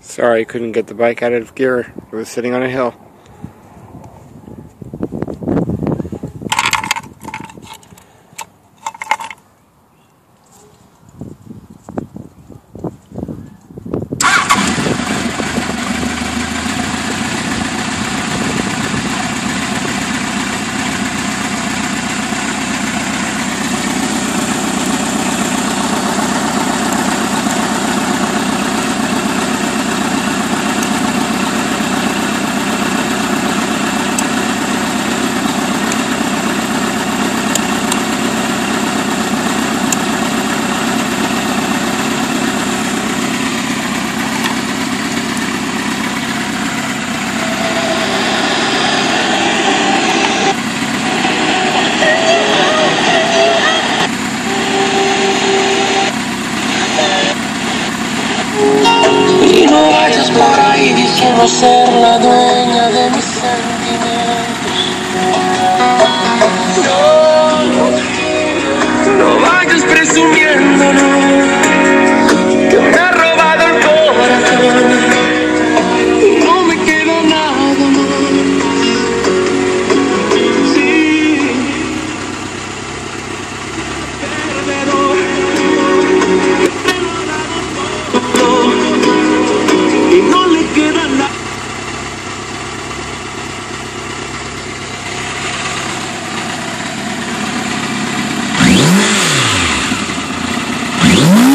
Sorry, I couldn't get the bike out of gear. It was sitting on a hill. Ser la dueña de mis sentimientos. Yeah.